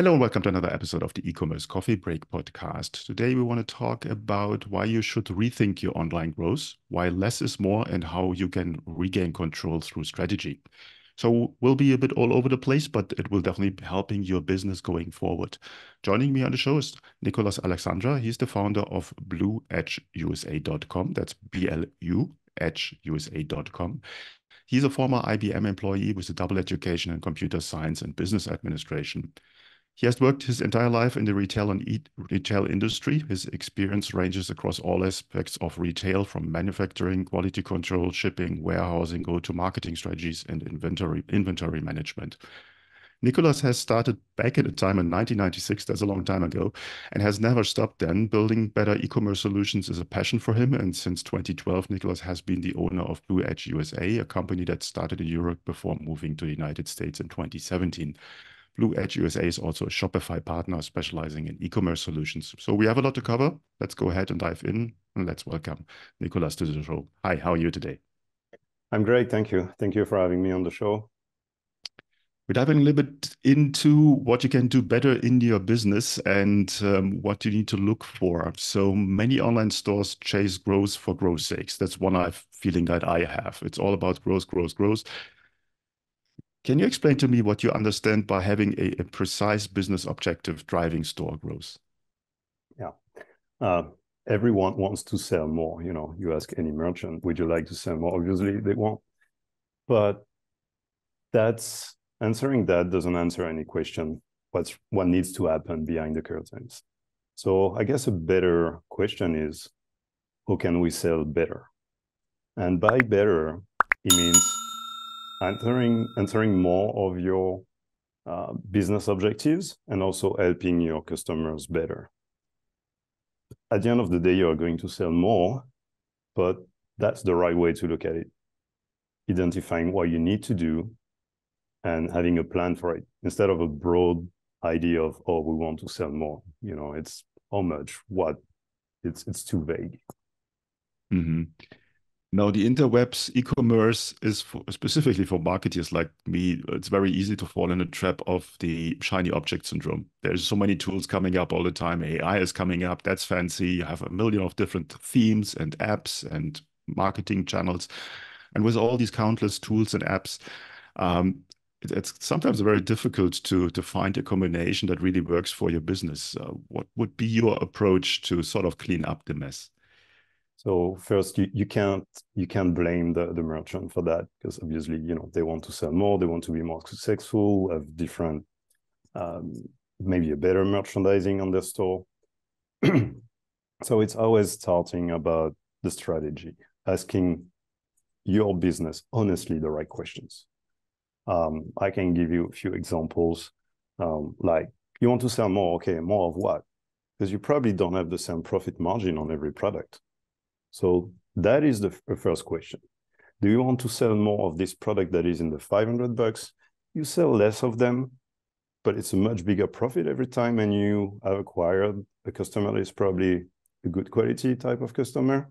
Hello and welcome to another episode of the e-commerce coffee break podcast. Today we want to talk about why you should rethink your online growth, why less is more, and how you can regain control through strategy. So we'll be a bit all over the place, but it will definitely be helping your business going forward. Joining me on the show is Nicolas Alessandra. He's the founder of bluedgeusa.com. That's B-L-U edgeusa.com. He's a former IBM employee with a double education in computer science and business administration. He has worked his entire life in the retail and e retail industry. His experience ranges across all aspects of retail from manufacturing, quality control, shipping, warehousing, go-to-marketing strategies, and inventory, inventory management. Nicolas has started back at a time in 1996, that's a long time ago, and has never stopped then. Building better e-commerce solutions is a passion for him, and since 2012, Nicolas has been the owner of Bluedge USA, a company that started in Europe before moving to the United States in 2017. Bluedge USA is also a Shopify partner specializing in e-commerce solutions. So we have a lot to cover. Let's go ahead and dive in and let's welcome Nicolas to the show. Hi, how are you today? I'm great, thank you. Thank you for having me on the show. We're diving a little bit into what you can do better in your business and um, what you need to look for. So many online stores chase growth for growth's sakes. That's one I feeling that I have. It's all about growth, growth, growth. Can you explain to me what you understand by having a, precise business objective driving store growth? Yeah. Uh, everyone wants to sell more. You know, you ask any merchant, would you like to sell more? Obviously, they want. But that's answering that doesn't answer any question. What's what needs to happen behind the curtains? So I guess a better question is, how can we sell better? And by better, it means answering answering more of your uh, business objectives and also helping your customers better. At the end of the day, you are going to sell more, but that's the right way to look at it. Identifying what you need to do and having a plan for it instead of a broad idea of oh we want to sell more you know it's how much what it's it's too vague mm-hmm. Now, the interwebs e-commerce is for, specifically for marketers like me. It's very easy to fall in the trap of the shiny object syndrome. There's so many tools coming up all the time. AI is coming up. That's fancy. You have a million of different themes and apps and marketing channels. And with all these countless tools and apps, um, it, it's sometimes very difficult to to find a combination that really works for your business. Uh, what would be your approach to sort of clean up the mess? So first, you, you can't you can't blame the, the merchant for that because obviously you know they want to sell more, they want to be more successful, have different um, maybe a better merchandising on their store. so it's always starting about the strategy, asking your business honestly the right questions. Um, I can give you a few examples, um, like you want to sell more, okay, more of what? Because you probably don't have the same profit margin on every product so that is the first question. Do you want to sell more of this product that is in the 500 bucks? You sell less of them, but it's a much bigger profit every time and you have acquired a customer that is probably a good quality type of customer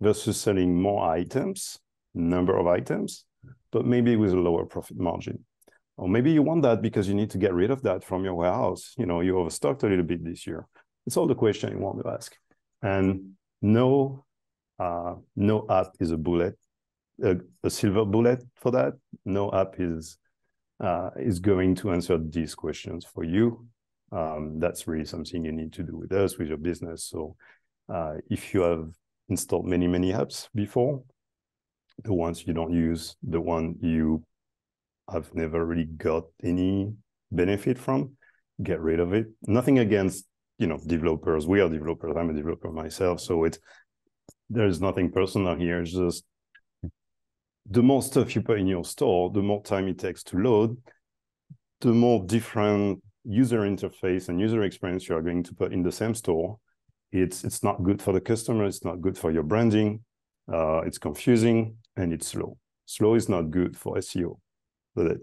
versus selling more items, number of items, but maybe with a lower profit margin. Or maybe you want that because you need to get rid of that from your warehouse. You know, you overstocked a little bit this year. It's all the question you want to ask. And no uh, no app is a bullet, a, a, silver bullet for that. No app is uh, is going to answer these questions for you. Um, that's really something you need to do with us, with your business. So uh, if you have installed many, many apps before, the ones you don't use, the one you have never really got any benefit from, get rid of it. Nothing against you know developers. We are developers. I'm a developer myself, so it's there's nothing personal here. It's just the more stuff you put in your store, the more time it takes to load, the more different user interface and user experience you are going to put in the same store. It's it's not good for the customer. It's not good for your branding. Uh, it's confusing and it's slow. Slow is not good for SEO. The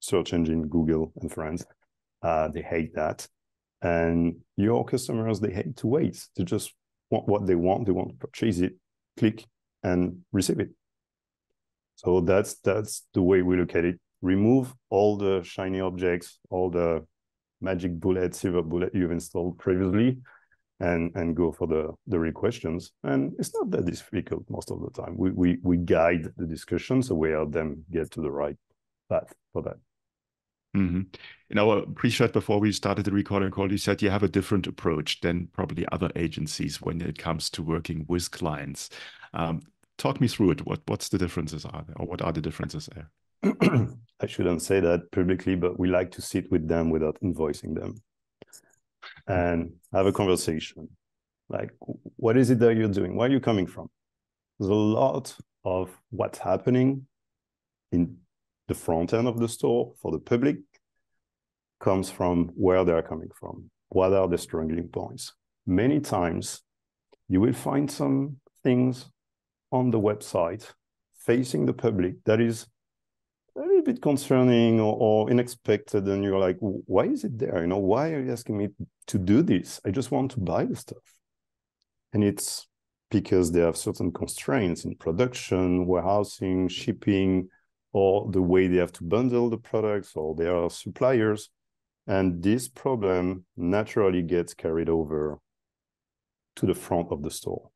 search engine, Google and friends, uh, they hate that. And your customers, they hate to wait. They just want what they want, they want to purchase it, click and receive it. So that's that's the way we look at it. Remove all the shiny objects, all the magic bullet, silver bullet you've installed previously and, and go for the, the real questions. And it's not that difficult most of the time. We, we, we guide the discussion so we help them get to the right path for that. Mm-hmm. In our pre-chat before we started the recording call, you said you have a different approach than probably other agencies when it comes to working with clients. Um, talk me through it. What what's the differences are there, or what are the differences there? I shouldn't say that publicly, but we like to sit with them without invoicing them and have a conversation. Like, what is it that you're doing? Where are you coming from? There's a lot of what's happening in the front end of the store for the public comes from where they're coming from. What are the struggling points? Many times you will find some things on the website facing the public that is a little bit concerning or, or, unexpected and you're like why is it there you know why are you asking me to do this i just want to buy the stuff and it's because they have certain constraints in production warehousing shipping or the way they have to bundle the products or their suppliers. And this problem naturally gets carried over to the front of the store.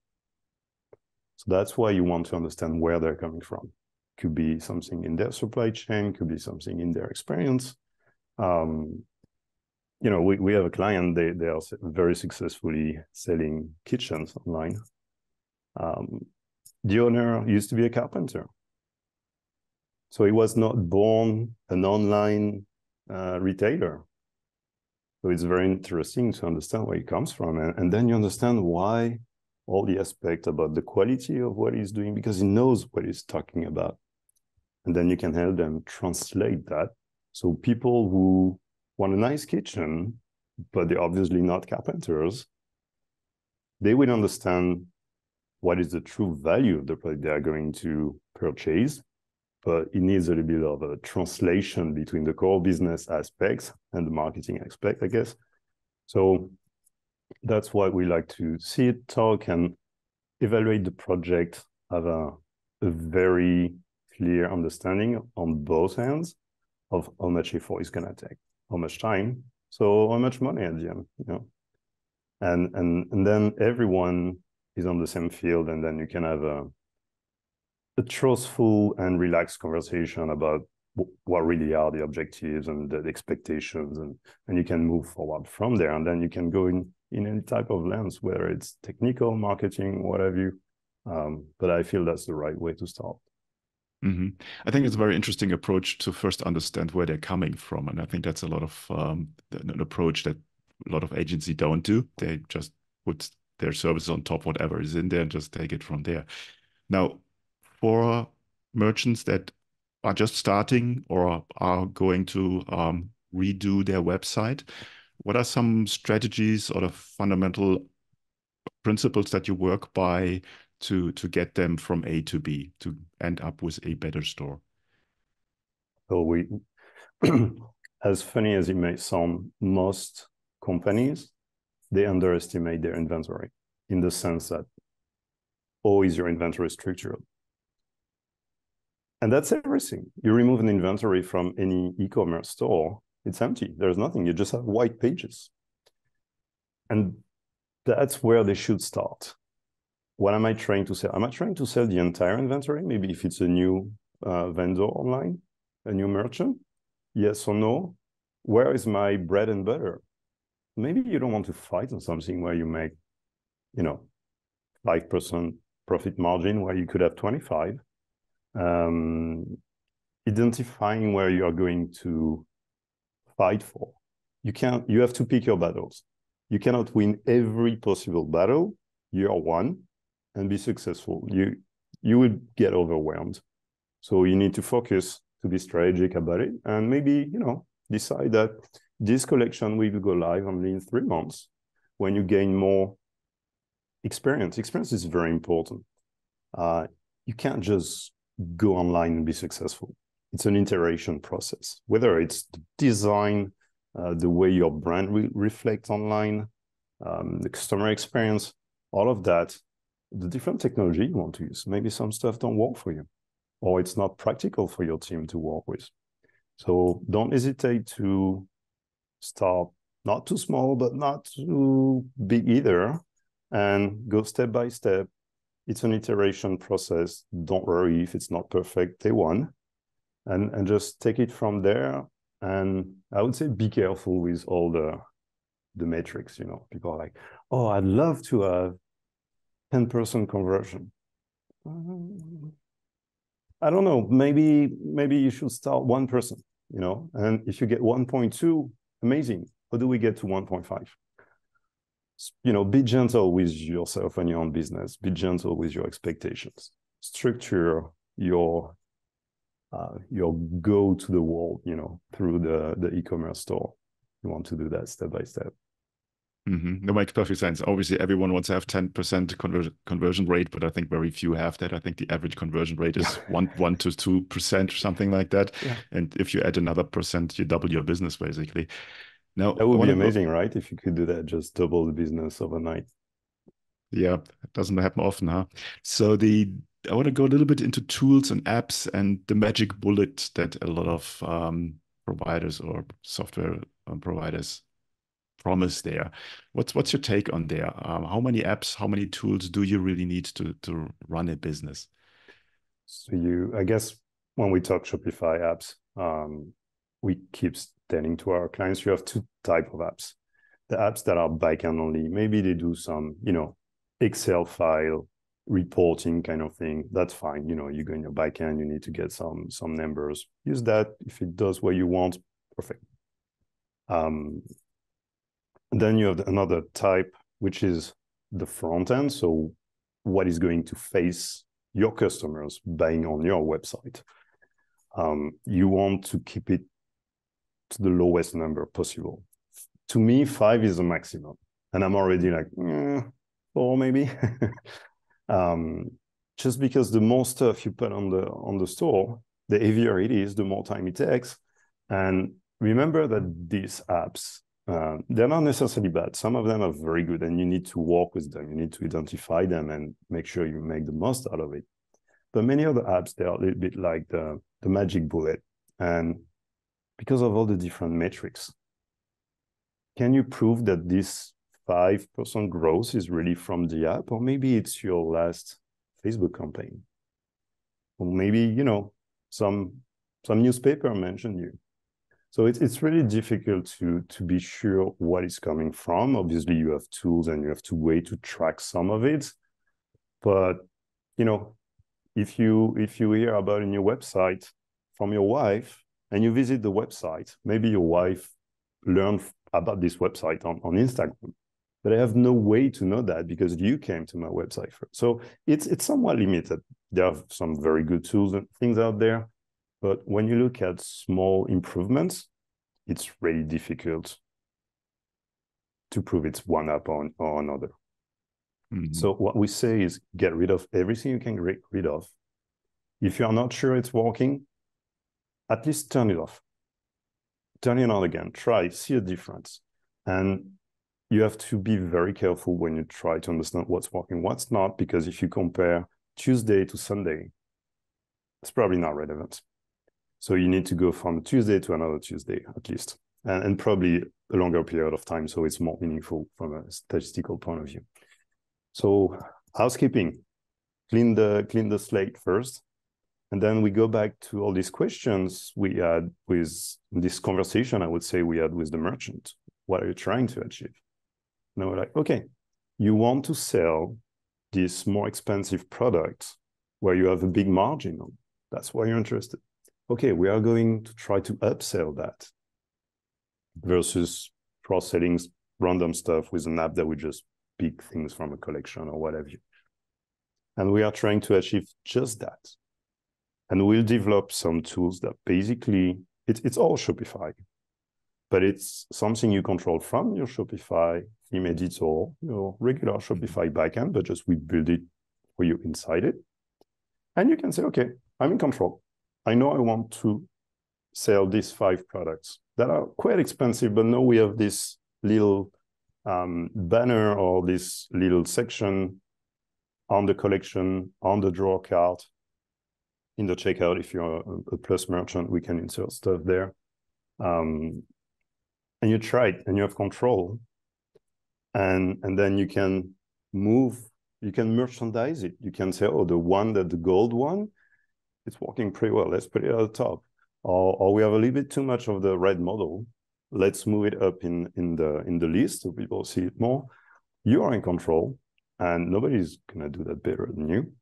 So that's why you want to understand where they're coming from. Could be something in their supply chain, could be something in their experience. Um, you know, we, we have a client, they, they are very successfully selling kitchens online. Um, the owner used to be a carpenter. So he was not born an online uh, retailer. So it's very interesting to understand where he comes from. And, and then you understand why all the aspect about the quality of what he's doing, because he knows what he's talking about. And then you can help them translate that. So people who want a nice kitchen, but they're obviously not carpenters, they will understand what is the true value of the product they are going to purchase but it needs a little bit of a translation between the core business aspects and the marketing aspect, I guess. So that's why we like to see it, talk, and evaluate the project, have a, a very clear understanding on both ends of how much effort it's going to take, how much time, so how much money at the end, you know. And and and then everyone is on the same field, and then you can have a a trustful and relaxed conversation about what really are the objectives and the expectations and and you can move forward from there. And then you can go in in any type of lens whether it's technical marketing whatever you um, but i feel that's the right way to start. Mm-hmm. i think it's a very interesting approach to first understand where they're coming from and i think that's a lot of um, an approach that a lot of agency don't do. They just put their services on top whatever is in there and just take it from there. Now for merchants that are just starting or are going to um, redo their website? What are some strategies or the fundamental principles that you work by to to get them from A to B to end up with a better store? So we, as funny as it may sound, most companies they underestimate their inventory in the sense that, oh, is your inventory structural? And that's everything. You remove an inventory from any e-commerce store, it's empty. There's nothing. You just have white pages. And that's where they should start. What am I trying to sell? Am I trying to sell the entire inventory? Maybe if it's a new uh, vendor online, a new merchant? Yes or no? Where is my bread and butter? Maybe you don't want to fight on something where you make, you know, 5% profit margin where you could have 25 um, identifying where you are going to fight for. You can't. You have to pick your battles. You cannot win every possible battle year one and be successful. You you would get overwhelmed. So you need to focus to be strategic about it, and maybe you know decide that this collection will go live only in three months when you gain more experience. Experience is very important. Uh, you can't just go online and be successful. It's an iteration process, whether it's the design, uh, the way your brand will reflect online, um, the customer experience, all of that, the different technology you want to use. Maybe some stuff don't work for you, or it's not practical for your team to work with. So don't hesitate to start not too small, but not too big either, and go step by step. It's an iteration process. Don't worry if it's not perfect day one, and and just take it from there. And I would say be careful with all the the metrics. You know, people are like, "Oh, I'd love to have ten percent conversion." I don't know. Maybe maybe you should start one person. You know, and if you get one point two, amazing. How do we get to one point five? You know, be gentle with yourself and your own business. Be gentle with your expectations. Structure your uh, your go to the world, you know, through the the e-commerce store. You want to do that step by step. Mm-hmm. That makes perfect sense. Obviously, everyone wants to have ten percent conversion conversion rate, but I think very few have that. I think the average conversion rate is one one to two percent or something like that. Yeah. And if you add another percent, you double your business basically. Now that would be amazing, go... right? If you could do that, just double the business overnight. Yeah, it doesn't happen often, huh? So the I want to go a little bit into tools and apps and the magic bullet that a lot of um, providers or software um, providers promise there. What's what's your take on there? Um, how many apps, how many tools do you really need to to run a business? So you, I guess, when we talk Shopify apps, um, we keep telling to our clients you have two type of apps. The apps that are backend only, maybe they do some, you know, Excel file reporting kind of thing. That's fine. You know, you go in your backend, you need to get some some numbers. Use that if it does what you want. Perfect. Um, then you have another type, which is the front end. So what is going to face your customers buying on your website? Um, you want to keep it to the lowest number possible. To me, five is the maximum. And I'm already like, eh, four maybe. um, just because the more stuff you put on the on the store, the heavier it is, the more time it takes. And remember that these apps, uh, they're not necessarily bad. Some of them are very good, and you need to work with them. You need to identify them and make sure you make the most out of it. But many other apps, they're a little bit like the, the magic bullet. And because of all the different metrics. Can you prove that this 5% growth is really from the app, or maybe it's your last Facebook campaign? Or maybe, you know, some some newspaper mentioned you. So it's it's really difficult to to be sure what is coming from. Obviously, you have tools and you have to way to track some of it. But you know, if you if you hear about a new website from your wife, and you visit the website, maybe your wife learned about this website on, on Instagram, but I have no way to know that because you came to my website first. So it's it's somewhat limited. There are some very good tools and things out there, but when you look at small improvements, it's really difficult to prove it's one up on or another. Mm-hmm. So what we say is get rid of everything you can get rid of. If you are not sure it's working, at least turn it off. Turn it on again. Try, see a difference. And you have to be very careful when you try to understand what's working, what's not, because if you compare Tuesday to Sunday, it's probably not relevant. So you need to go from Tuesday to another Tuesday at least, and, and probably a longer period of time, so it's more meaningful from a statistical point of view. So housekeeping, clean the clean the slate first, and then we go back to all these questions we had with this conversation, I would say we had with the merchant. What are you trying to achieve? And we're like, okay, you want to sell this more expensive product where you have a big margin on. That's why you're interested. Okay, we are going to try to upsell that versus cross-selling random stuff with an app that we just pick things from a collection or whatever. And we are trying to achieve just that and we'll develop some tools that basically it's it's all Shopify, but it's something you control from your Shopify theme editor, your regular Shopify backend, but just we build it for you inside it. And you can say, okay, I'm in control. I know I want to sell these five products that are quite expensive, but now we have this little um, banner or this little section on the collection, on the drawer cart, in the checkout if you're a, plus merchant we can insert stuff there. Um, and you try it and you have control. And and then you can move you can merchandise it. You can say oh the one that the gold one it's working pretty well. Let's put it at the top. Or, or we have a little bit too much of the red model. Let's move it up in in the in the list so people see it more. You are in control and nobody's gonna do that better than you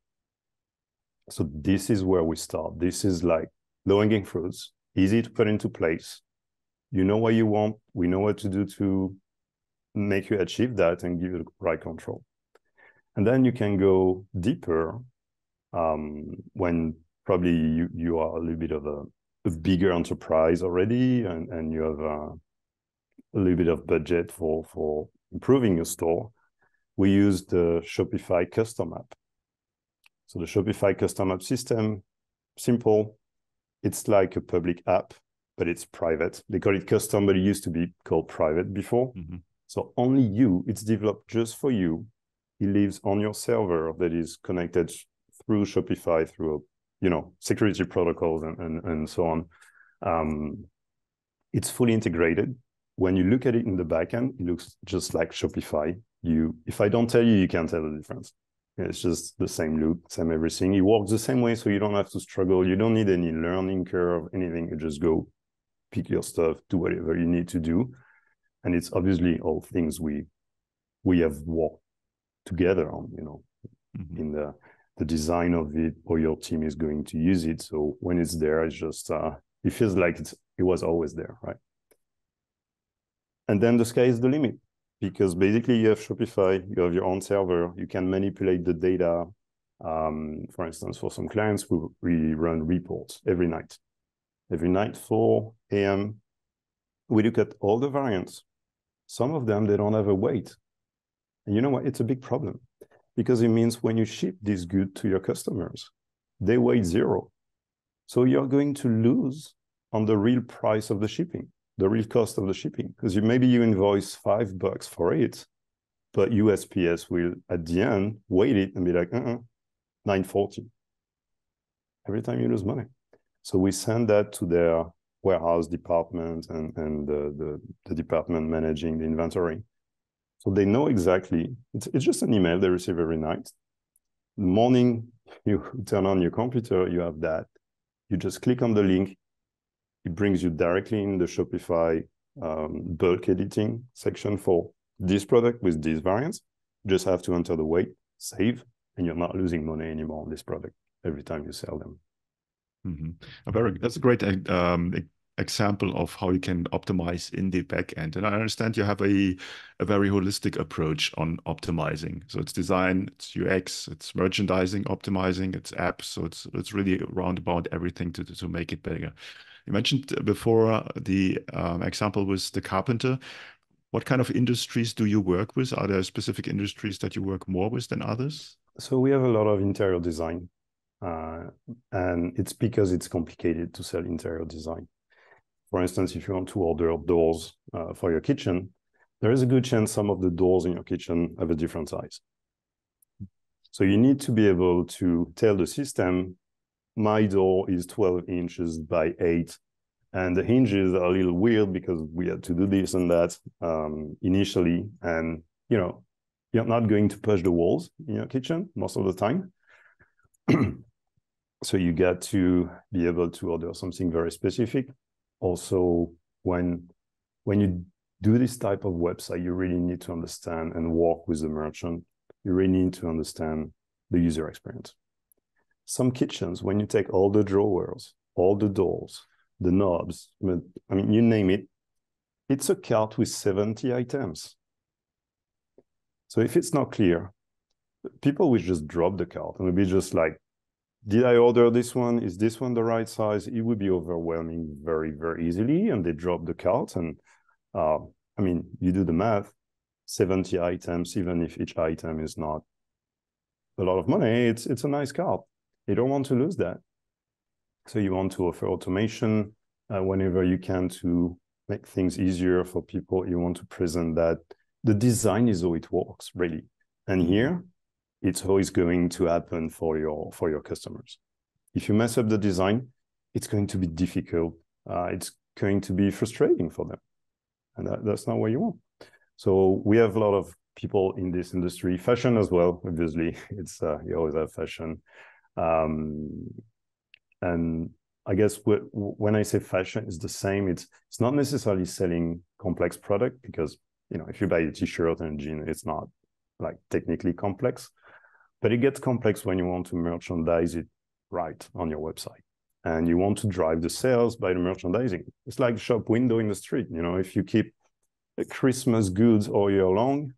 so this is where we start. This is like low hanging fruits easy to put into place. You know what you want. We know what to do to make you achieve that and give you the right control. And then you can go deeper um, when probably you, you are a little bit of a, a bigger enterprise already and, and you have uh, a little bit of budget for for improving your store we use the shopify custom app so the shopify custom app system simple. It's like a public app but it's private. They call it custom but it used to be called private before. Mm-hmm. so only you it's developed just for you. It lives on your server that is connected through shopify through you know security protocols and and, and so on. Um, it's fully integrated. When you look at it in the backend it looks just like shopify. You if i don't tell you you can't tell the difference it's just the same loop same everything. It works the same way so you don't have to struggle. You don't need any learning curve anything. You just go pick your stuff do whatever you need to do. And it's obviously all things we we have worked together on you know mm-hmm. in the the design of it or your team is going to use it. So when it's there it's just uh it feels like it's it was always there right? And then the sky is the limit because basically you have shopify you have your own server you can manipulate the data um, for instance for some clients we, we run reports every night. Every night 4 a.m we look at all the variants. Some of them they don't have a weight. And you know what? It's a big problem. Because it means when you ship this good to your customers, they weigh zero. So you're going to lose on the real price of the shipping, the real cost of the shipping, because you maybe you invoice five bucks for it, but USPS will at the end weight it and be like, uh-uh, 940. Every time you lose money. So we send that to their warehouse department and, and the, the, the department managing the inventory so they know exactly, it's, it's just an email they receive every night. The morning you turn on your computer, you have that. You just click on the link. It brings you directly in the Shopify um, bulk editing section for this product with these variants. You just have to enter the weight, save, and you're not losing money anymore on this product every time you sell them. Mm-hmm. A very that's a great um, example of how you can optimize in the back end. And I understand you have a, a very holistic approach on optimizing. So it's design, it's UX, it's merchandising, optimizing, it's apps. So it's it's really around about everything to to make it bigger. You mentioned before the um, example was the carpenter. What kind of industries do you work with? Are there specific industries that you work more with than others? So we have a lot of interior design, uh, and it's because it's complicated to sell interior design for instance, if you want to order doors uh, for your kitchen, there is a good chance some of the doors in your kitchen have a different size. So you need to be able to tell the system, my door is 12 inches by 8, and the hinges are a little weird because we had to do this and that um, initially. And, you know, you're not going to push the walls in your kitchen most of the time. so you got to be able to order something very specific also when when you do this type of website, you really need to understand and work with the merchant. You really need to understand the user experience. Some kitchens, when you take all the drawers, all the doors, the knobs, I mean, you name it, it's a cart with 70 items. So if it's not clear, people will just drop the cart and will be just like, did I order this one? Is this one the right size? It would be overwhelming very, very easily. And they drop the cart. And uh, I mean, you do the math 70 items, even if each item is not a lot of money, it's, it's a nice cart. You don't want to lose that. So you want to offer automation uh, whenever you can to make things easier for people. You want to present that the design is how it works, really. And here, it's it's going to happen for your for your customers. If you mess up the design, it's going to be difficult. Uh, it's going to be frustrating for them. and that, that's not what you want. So we have a lot of people in this industry, fashion as well. Obviously, it's uh, you always have fashion, um, and I guess when I say fashion, is the same. It's it's not necessarily selling complex product because you know if you buy a t-shirt and a jean, it's not like technically complex, but it gets complex when you want to merchandise it right on your website and you want to drive the sales by the merchandising. It's like shop window in the street. You know, if you keep Christmas goods all year long,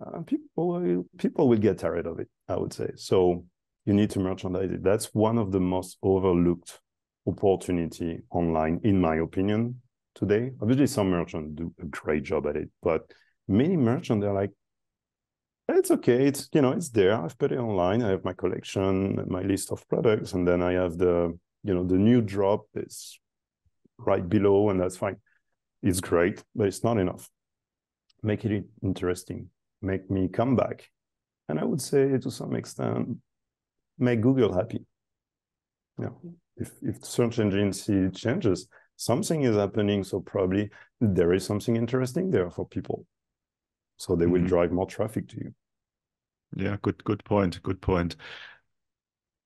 uh, people will, people will get tired of it. I would say so. You need to merchandise it. That's one of the most overlooked opportunity online, in my opinion, today. Obviously, some merchants do a great job at it, but many merchants they're like, it's okay. It's you know, it's there. I've put it online. I have my collection, my list of products, and then I have the you know the new drop is right below, and that's fine. It's great, but it's not enough. Make it interesting. Make me come back, and I would say to some extent, make Google happy. Yeah if if search engine see changes, something is happening. So probably there is something interesting there for people. So they mm -hmm. will mm-hmm. drive more traffic to you. Yeah, good good point. Good point.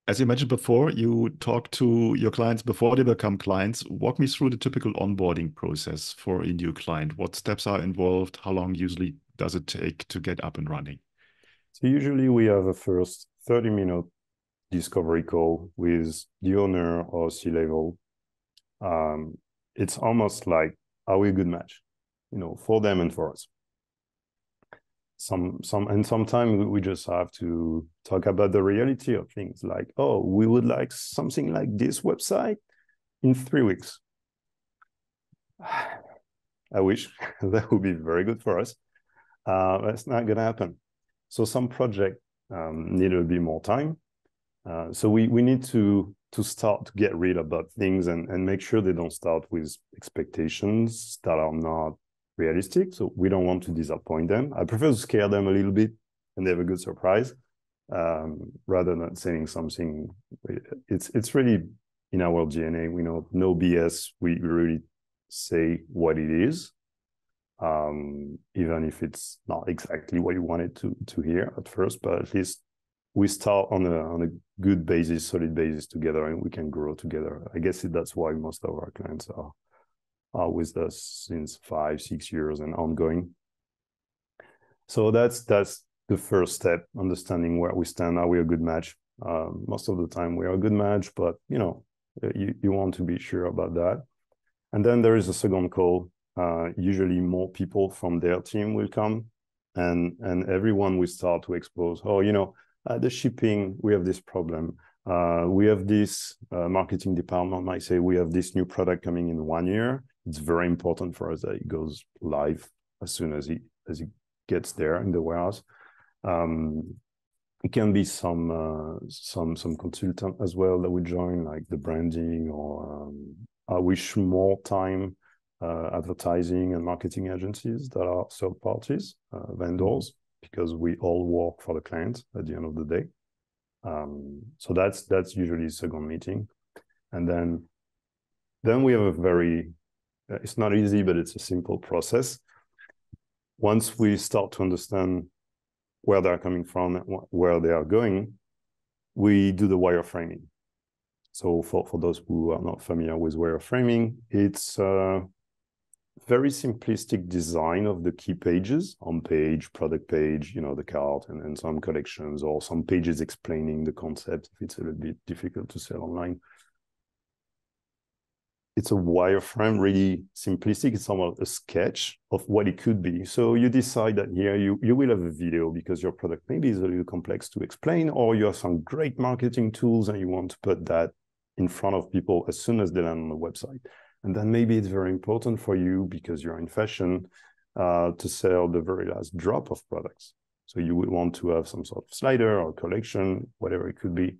As you mentioned before, you talk to your clients before they become clients. Walk me through the typical onboarding process for a new client. What steps are involved? How long usually does it take to get up and running? So usually we have a first 30 minute discovery call with the owner or C-level, um, it's almost like, are we a good match? You know, for them and for us. Some, some, and sometimes we just have to talk about the reality of things like, oh, we would like something like this website in three weeks. I wish that would be very good for us. Uh, that's not going to happen. So some project um, need a bit more time. Uh, so we we need to to start to get rid about things and and make sure they don't start with expectations that are not realistic. So we don't want to disappoint them. I prefer to scare them a little bit and they have a good surprise um, rather than saying something. It's it's really in our DNA. We know no BS. We really say what it is, um, even if it's not exactly what you wanted to to hear at first. But at least we start on a on a good basis, solid basis together, and we can grow together. I guess that's why most of our clients are are with us since five, six years and ongoing. So that's that's the first step, understanding where we stand. Are we a good match? Uh, most of the time, we are a good match, but you know, uh, you you want to be sure about that. And then there is a second call. Uh, usually, more people from their team will come, and and everyone will start to expose. Oh, you know the shipping, we have this problem. Uh, we have this uh, marketing department might say we have this new product coming in one year. It's very important for us that it goes live as soon as it as it gets there in the warehouse. Um, it can be some uh, some some consultant as well that we join, like the branding or um, I wish more time uh, advertising and marketing agencies that are third parties, uh, vendors because we all work for the client at the end of the day. Um, so that's that's usually second meeting, and then then we have a very uh, it's not easy, but it's a simple process. Once we start to understand where they're coming from, where they are going, we do the wireframing. So for, for those who are not familiar with wireframing, it's uh, very simplistic design of the key pages on page, product page, you know, the cart and, and some collections or some pages explaining the concept if it's a little bit difficult to sell online. It's a wireframe, really simplistic. It's almost a sketch of what it could be. So you decide that here you, you will have a video because your product maybe is a little complex to explain, or you have some great marketing tools and you want to put that in front of people as soon as they land on the website. And then maybe it's very important for you because you're in fashion uh, to sell the very last drop of products. So you would want to have some sort of slider or collection, whatever it could be.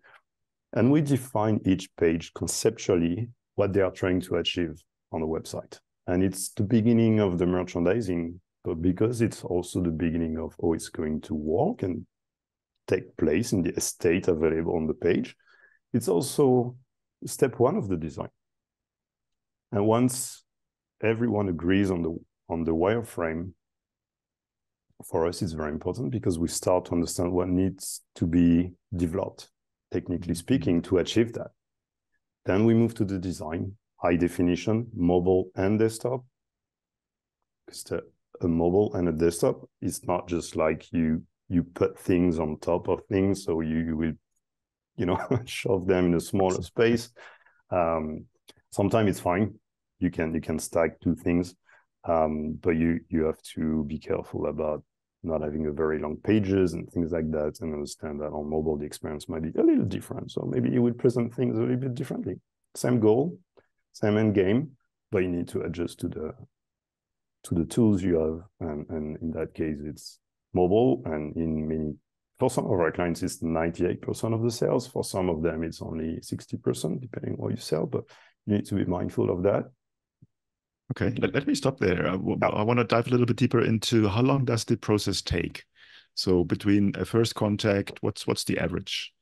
And we define each page conceptually what they are trying to achieve on the website. And it's the beginning of the merchandising, but because it's also the beginning of how it's going to work and take place in the estate available on the page, it's also step one of the design. And once everyone agrees on the on the wireframe, for us, it's very important because we start to understand what needs to be developed, technically mm-hmm. speaking, to achieve that. Then we move to the design, high definition, mobile and desktop. Because a mobile and a desktop is not just like you you put things on top of things, so you, you will, you know, shove them in a smaller space. Um, sometimes it's fine. You can you can stack two things, um, but you you have to be careful about not having a very long pages and things like that, and understand that on mobile the experience might be a little different. So maybe you would present things a little bit differently. Same goal, same end game, but you need to adjust to the to the tools you have, and, and in that case, it's mobile, and in many for some of our clients, it's 98% of the sales. For some of them, it's only 60%, depending on what you sell. But you need to be mindful of that. Okay, let, let me stop there. I, I want to dive a little bit deeper into how long does the process take? So between a first contact, what's what's the average?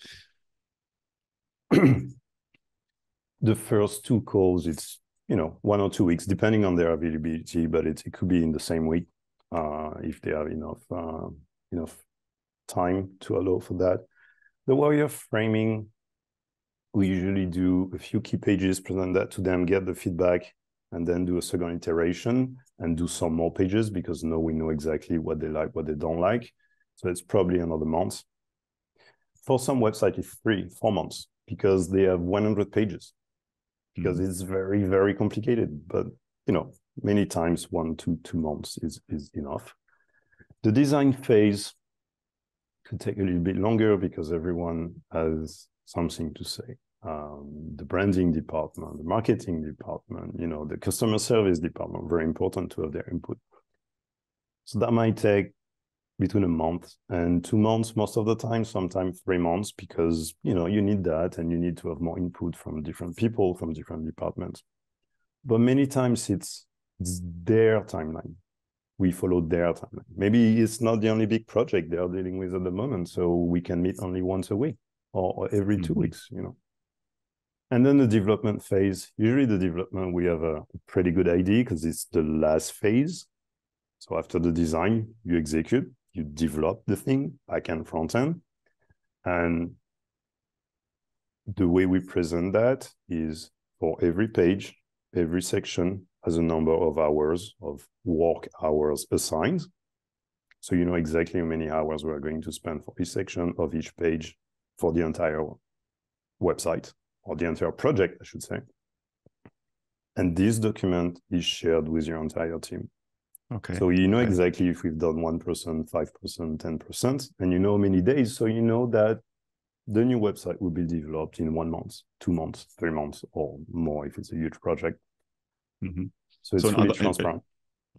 the first two calls, it's you know one or two weeks, depending on their availability, but it, it could be in the same week uh, if they have enough uh, enough time to allow for that. The wireframing, we usually do a few key pages, present that to them, get the feedback, and then do a second iteration and do some more pages because now we know exactly what they like, what they don't like. So it's probably another month. For some website, it's three, four months because they have 100 pages because mm. it's very, very complicated. But, you know, many times one to two months is, is enough. The design phase could take a little bit longer because everyone has something to say um, the branding department, the marketing department, you know, the customer service department, very important to have their input. So that might take between a month and two months most of the time, sometimes three months, because you know you need that and you need to have more input from different people from different departments. But many times it's it's their timeline. We follow their timeline. Maybe it's not the only big project they are dealing with at the moment, so we can meet only once a week or, or every 2 mm-hmm. weeks. You know. And then the development phase, usually the development, we have a pretty good idea because it's the last phase. So after the design, you execute, you develop the thing, back and front end. And the way we present that is for every page, every section has a number of hours of work hours assigned. So you know exactly how many hours we are going to spend for each section of each page for the entire website or the entire project, I should say. And this document is shared with your entire team. Okay. So you know okay. exactly if we've done 1%, 5%, 10%, and you know many days. So you know that the new website will be developed in one month, two months, three months, or more if it's a huge project. Mm-hmm. So it's so really other, transparent.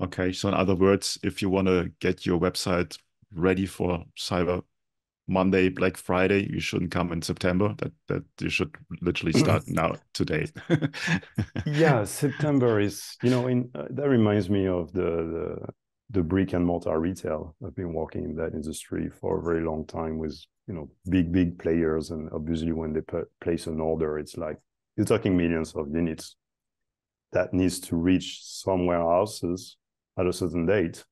Okay. So in other words, if you want to get your website ready for cyber Monday, Black Friday, you shouldn't come in September. That that you should literally start now today. yeah, September is you know in uh, that reminds me of the, the the brick and mortar retail. I've been working in that industry for a very long time with you know big big players, and obviously when they put, place an order, it's like you're talking millions of units that needs to reach somewhere warehouses at a certain date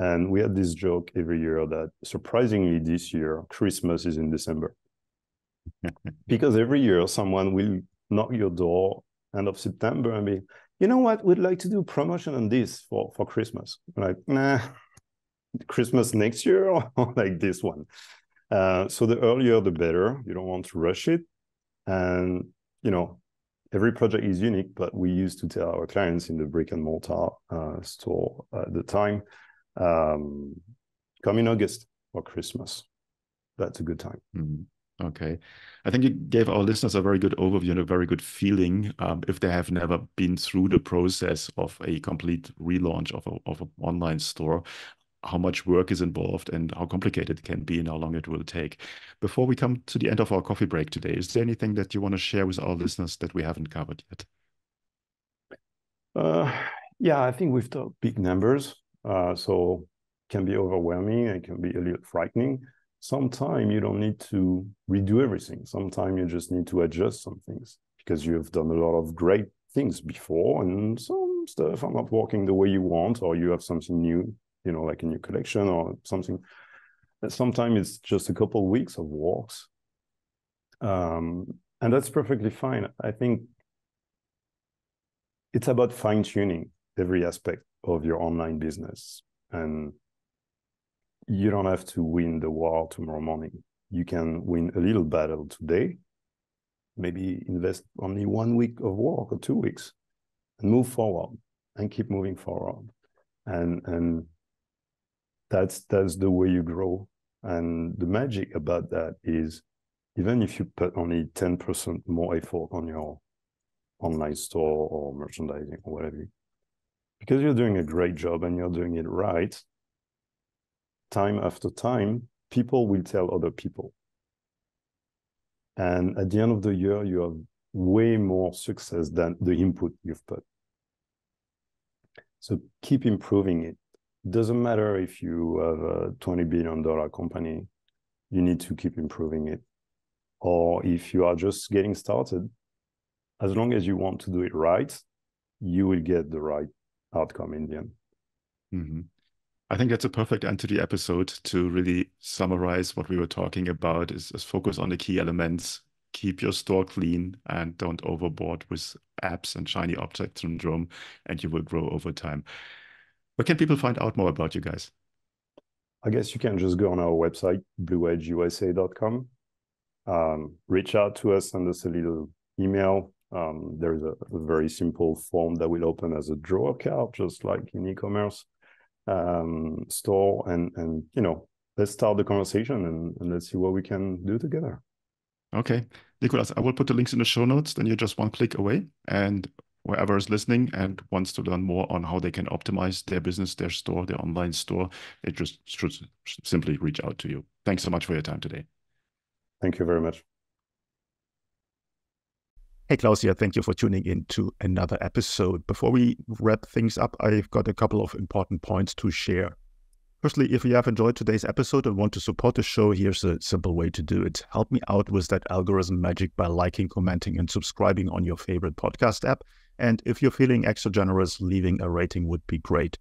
and we had this joke every year that surprisingly this year, Christmas is in December. because every year someone will knock your door end of September and be, you know what, we'd like to do promotion on this for, for Christmas. I'm like, nah, Christmas next year or like this one. Uh, so the earlier the better. You don't want to rush it. And you know, every project is unique, but we used to tell our clients in the brick and mortar uh, store at the time um, come in August or Christmas. That's a good time. Mm-hmm. Okay. I think you gave our listeners a very good overview and a very good feeling um, if they have never been through the process of a complete relaunch of, a, of an online store, how much work is involved and how complicated it can be and how long it will take. Before we come to the end of our coffee break today, is there anything that you want to share with our listeners that we haven't covered yet? Uh, yeah, I think we've talked big numbers. Uh, so can be overwhelming and can be a little frightening. Sometimes you don't need to redo everything. Sometimes you just need to adjust some things because you've done a lot of great things before and some some stuff are not working the way you want, or you have something new, you know, like a new collection or something. Sometimes it's just a couple of weeks of walks. Um, and that's perfectly fine. I think it's about fine tuning every aspect of your online business. And you don't have to win the war tomorrow morning. You can win a little battle today, maybe invest only one week of work or two weeks and move forward and keep moving forward. And and that's that's the way you grow. And the magic about that is even if you put only 10% more effort on your online store or merchandising or whatever, because you're doing a great job and you're doing it right, time after time, people will tell other people. And at the end of the year, you have way more success than the input you've put. So keep improving it. Doesn't matter if you have a $20 billion company, you need to keep improving it. Or if you are just getting started, as long as you want to do it right, you will get the right outcome in the end. Mm-hmm. I think that's a perfect end to the episode to really summarize what we were talking about is, is focus on the key elements, keep your store clean and don't overboard with apps and shiny object syndrome and you will grow over time. Where can people find out more about you guys? I guess you can just go on our website, bluedgeusa.com, Um, reach out to us, send us a little email. Um, there's a, a, very simple form that will open as a drawer card, just like in e-commerce um, store. And and you know, let's start the conversation and, and let's see what we can do together. Okay. Nicolas, I will put the links in the show notes. Then you're just one click away. And whoever is listening and wants to learn more on how they can optimize their business, their store, their online store, they just should simply reach out to you. Thanks so much for your time today. Thank you very much. Hey, Claus here. Thank you for tuning in to another episode. Before we wrap things up, I've got a couple of important points to share. Firstly, if you have enjoyed today's episode and want to support the show, here's a simple way to do it. Help me out with that algorithm magic by liking, commenting, and subscribing on your favorite podcast app. And if you're feeling extra generous, leaving a rating would be great.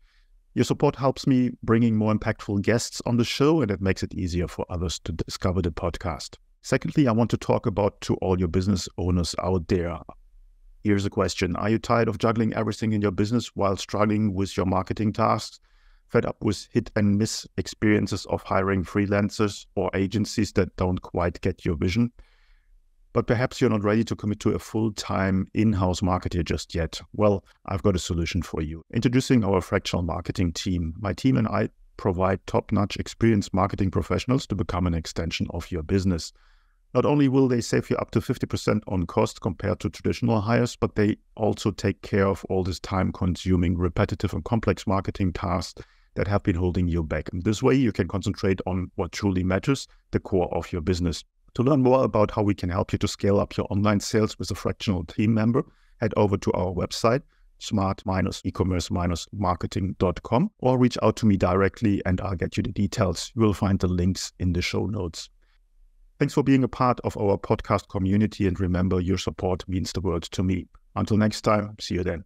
Your support helps me bringing more impactful guests on the show, and it makes it easier for others to discover the podcast. Secondly, I want to talk about to all your business owners out there. Here's a question Are you tired of juggling everything in your business while struggling with your marketing tasks? fed up with hit and miss experiences of hiring freelancers or agencies that don't quite get your vision. But perhaps you're not ready to commit to a full time in house marketer just yet. Well, I've got a solution for you. Introducing our fractional marketing team. My team and I provide top notch experienced marketing professionals to become an extension of your business. Not only will they save you up to 50% on cost compared to traditional hires, but they also take care of all this time consuming, repetitive, and complex marketing tasks that have been holding you back. This way, you can concentrate on what truly matters, the core of your business. To learn more about how we can help you to scale up your online sales with a fractional team member, head over to our website, smart-e-commerce-marketing.com, or reach out to me directly and I'll get you the details. You will find the links in the show notes. Thanks for being a part of our podcast community, and remember, your support means the world to me. Until next time, see you then.